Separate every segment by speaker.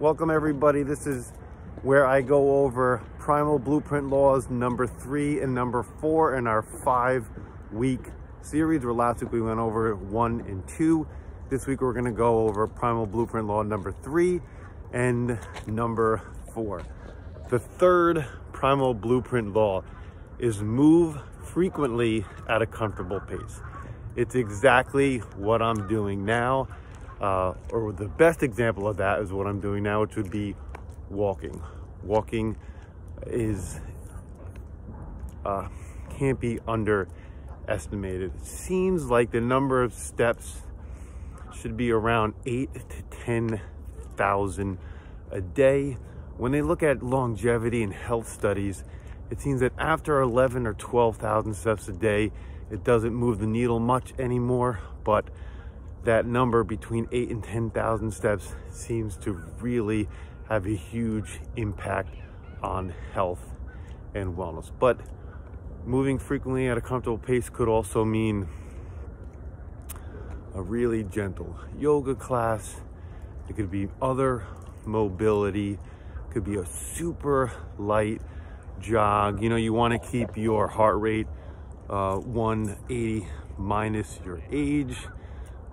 Speaker 1: Welcome everybody. This is where I go over Primal Blueprint Laws number three and number four in our five week series. Where last week we went over one and two. This week we're gonna go over Primal Blueprint Law number three and number four. The third Primal Blueprint Law is move frequently at a comfortable pace. It's exactly what I'm doing now uh, or the best example of that is what I'm doing now, which would be walking. Walking is uh, can't be underestimated. It seems like the number of steps should be around eight to ten thousand a day. When they look at longevity and health studies, it seems that after 11 or 12,000 steps a day, it doesn't move the needle much anymore, but that number between eight and 10,000 steps seems to really have a huge impact on health and wellness. But moving frequently at a comfortable pace could also mean a really gentle yoga class. It could be other mobility. It could be a super light jog. You know, you want to keep your heart rate uh, 180 minus your age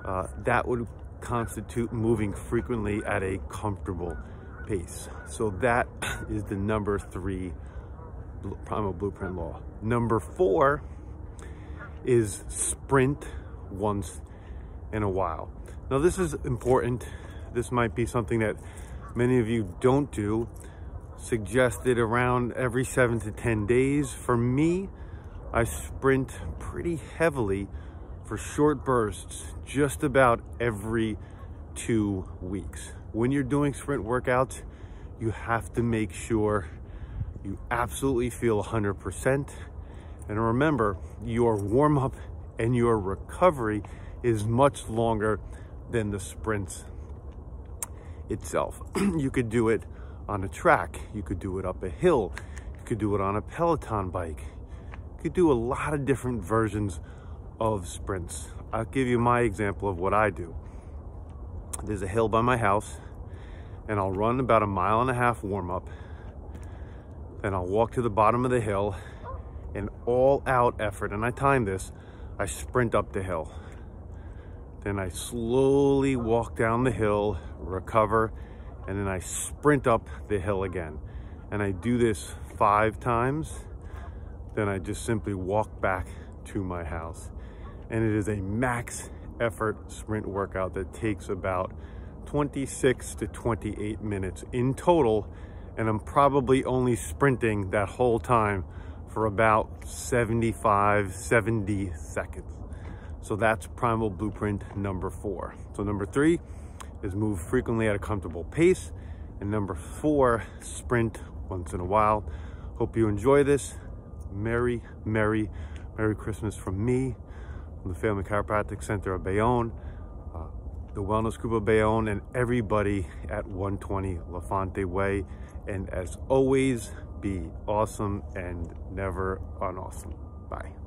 Speaker 1: uh, that would constitute moving frequently at a comfortable pace. So that is the number three primal blueprint law. Number four is sprint once in a while. Now this is important. This might be something that many of you don't do. Suggested around every seven to 10 days. For me, I sprint pretty heavily for short bursts just about every two weeks. When you're doing sprint workouts, you have to make sure you absolutely feel 100%. And remember, your warm up and your recovery is much longer than the sprints itself. you could do it on a track, you could do it up a hill, you could do it on a Peloton bike, you could do a lot of different versions of sprints. I'll give you my example of what I do. There's a hill by my house and I'll run about a mile and a half warm up. Then I'll walk to the bottom of the hill and all out effort, and I time this, I sprint up the hill. Then I slowly walk down the hill, recover, and then I sprint up the hill again. And I do this five times. Then I just simply walk back to my house and it is a max effort sprint workout that takes about 26 to 28 minutes in total. And I'm probably only sprinting that whole time for about 75 70 seconds. So that's primal blueprint number four. So number three is move frequently at a comfortable pace. And number four sprint once in a while. Hope you enjoy this. Merry merry merry christmas from me the Family Chiropractic Center of Bayonne, uh, the Wellness Group of Bayonne, and everybody at 120 LaFonte Way. And as always, be awesome and never unawesome. Bye.